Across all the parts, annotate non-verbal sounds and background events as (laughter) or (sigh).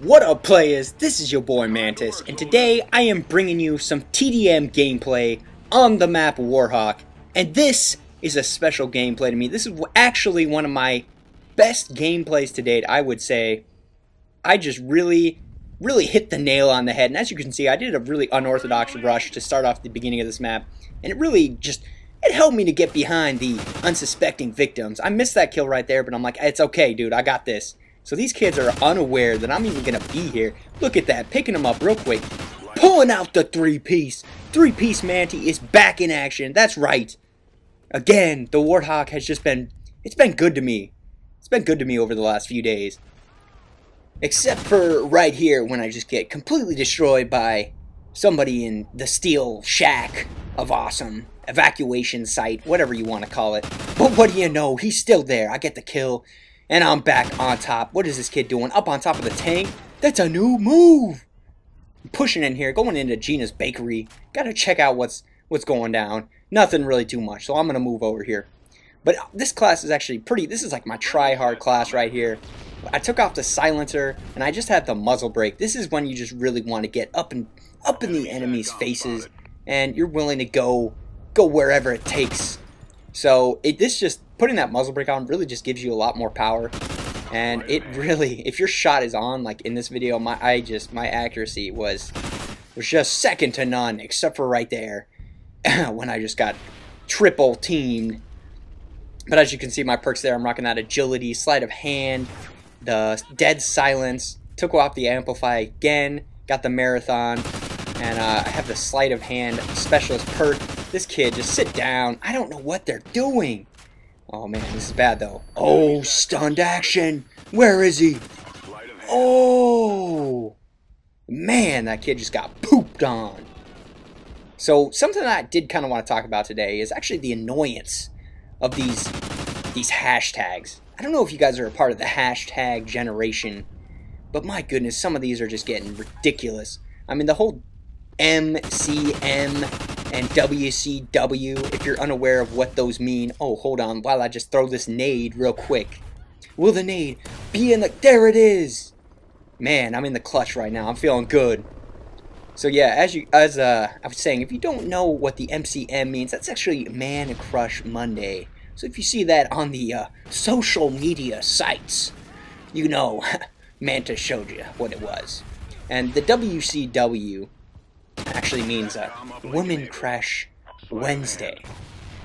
What up players, this is your boy Mantis, and today I am bringing you some TDM gameplay on the map Warhawk, and this is a special gameplay to me. This is actually one of my best gameplays to date, I would say. I just really, really hit the nail on the head, and as you can see, I did a really unorthodox rush to start off the beginning of this map, and it really just, it helped me to get behind the unsuspecting victims. I missed that kill right there, but I'm like, it's okay, dude, I got this. So these kids are unaware that I'm even going to be here. Look at that, picking them up real quick. Pulling out the three-piece. Three-piece Manti is back in action. That's right. Again, the Warhawk has just been, it's been good to me. It's been good to me over the last few days. Except for right here when I just get completely destroyed by somebody in the steel shack of awesome. Evacuation site, whatever you want to call it. But what do you know? He's still there. I get the kill. And I'm back on top. What is this kid doing? Up on top of the tank? That's a new move! I'm pushing in here, going into Gina's bakery. Gotta check out what's what's going down. Nothing really too much, so I'm gonna move over here. But uh, this class is actually pretty, this is like my try-hard class right here. I took off the silencer, and I just had the muzzle brake. This is when you just really want to get up and up in the enemy's faces, and you're willing to go go wherever it takes. So it this just putting that muzzle brake on really just gives you a lot more power. And it really, if your shot is on, like in this video, my I just my accuracy was was just second to none, except for right there (laughs) when I just got triple teamed. But as you can see, my perks there, I'm rocking that agility, sleight of hand, the dead silence, took off the amplify again, got the marathon, and uh, I have the sleight of hand specialist perk. This kid, just sit down. I don't know what they're doing. Oh man, this is bad though. Oh, stunned action. Where is he? Oh, man, that kid just got pooped on. So something that I did kind of want to talk about today is actually the annoyance of these these hashtags. I don't know if you guys are a part of the hashtag generation, but my goodness, some of these are just getting ridiculous. I mean, the whole MCM and WCW, if you're unaware of what those mean. Oh, hold on, while I just throw this nade real quick. Will the nade be in the... There it is! Man, I'm in the clutch right now. I'm feeling good. So yeah, as you as uh, I was saying, if you don't know what the MCM means, that's actually Man Crush Monday. So if you see that on the uh, social media sites, you know (laughs) Manta showed you what it was. And the WCW actually means uh, Woman Crush Wednesday.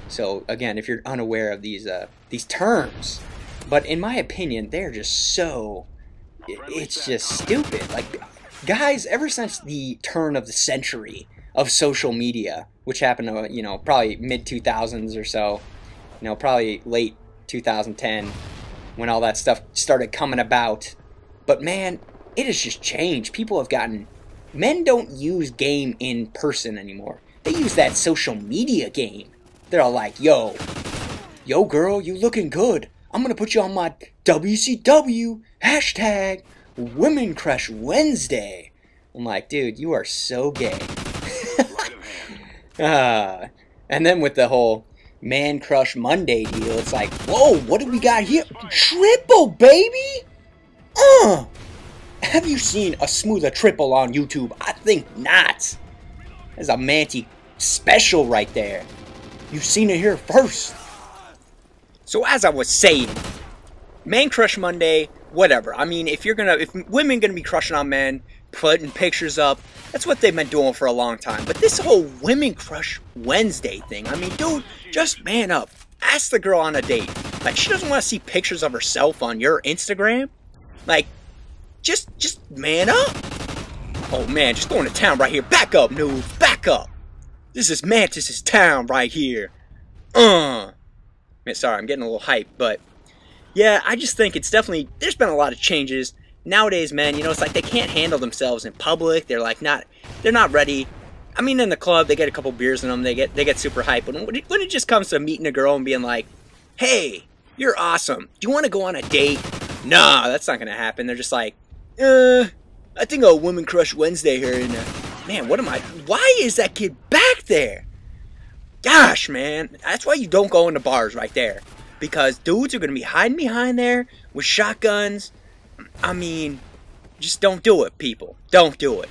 So again, if you're unaware of these uh, these terms, but in my opinion, they're just so it's just stupid. Like guys, ever since the turn of the century of social media, which happened to you know probably mid 2000s or so, you know probably late 2010 when all that stuff started coming about. But man, it has just changed. People have gotten men don't use game in person anymore. They use that social media game. They're all like, yo, yo girl, you looking good. I'm gonna put you on my WCW hashtag Women Crush Wednesday. I'm like, dude, you are so gay. (laughs) uh, and then with the whole Man Crush Monday deal, it's like, whoa, what do we got here? Triple, baby! Uh! Have you seen a smoother triple on YouTube? I think not. There's a Manti special right there. You've seen it here first. So as I was saying, Man Crush Monday, whatever. I mean, if you're gonna, if women gonna be crushing on men, putting pictures up, that's what they've been doing for a long time. But this whole Women Crush Wednesday thing, I mean, dude, just man up. Ask the girl on a date. Like, she doesn't want to see pictures of herself on your Instagram. Like, just, just man up. Oh man, just going to town right here. Back up, noob. Back up. This is Mantis's town right here. Uh. Man, sorry, I'm getting a little hype, but yeah, I just think it's definitely, there's been a lot of changes. Nowadays, man, you know, it's like they can't handle themselves in public. They're like not, they're not ready. I mean, in the club, they get a couple beers in them. They get, they get super hype. But when it, when it just comes to meeting a girl and being like, hey, you're awesome. Do you want to go on a date? Nah, that's not going to happen. They're just like, uh, I think a Woman Crush Wednesday here. And, uh, man, what am I? Why is that kid back there? Gosh, man. That's why you don't go into bars right there. Because dudes are to be hiding behind there with shotguns. I mean, Just don't do it, people. Don't do it.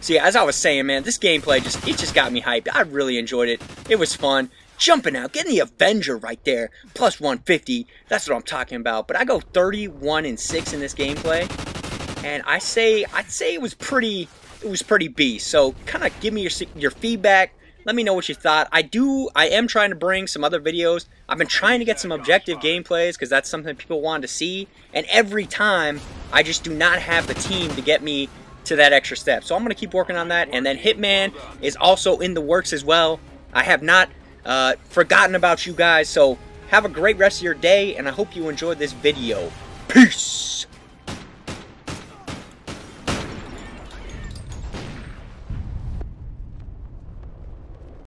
See, as I was saying, man, this gameplay just it just got me hyped. I really enjoyed it. It was fun. Jumping out, getting the Avenger right there, plus 150. That's what I'm talking about. But I go 31 and 6 in this gameplay, and I say I'd say it was pretty it was pretty beast. So kind of give me your your feedback. Let me know what you thought. I do, I am trying to bring some other videos. I've been trying to get some objective gameplays because that's something people want to see. And every time, I just do not have the team to get me to that extra step. So I'm going to keep working on that. And then Hitman is also in the works as well. I have not uh, forgotten about you guys. So have a great rest of your day, and I hope you enjoyed this video. Peace!